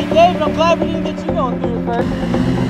Hey, David, I'm glad we didn't get you going through it first.